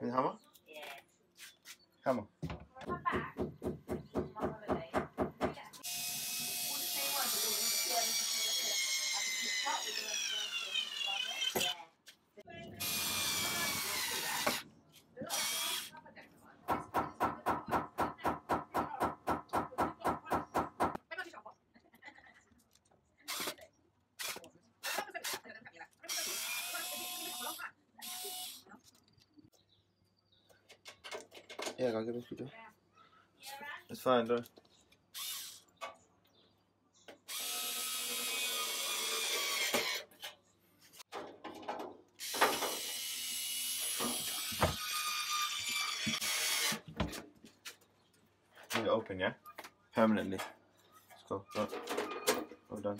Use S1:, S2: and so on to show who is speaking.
S1: Come on. Yeah, go give me screwdriver.
S2: It's fine, though. It open, yeah? Permanently. Let's. Go. Well done.